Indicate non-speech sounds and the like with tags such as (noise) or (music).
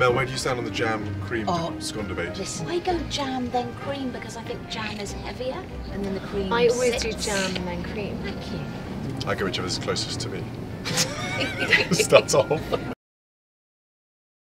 Mel, where do you stand on the jam cream Oh. scone debate? Listen, I go jam then cream because I think jam is heavier and then the cream I always do jam and then cream. Thank you. I go whichever is closest to me. (laughs) (laughs) Starts off.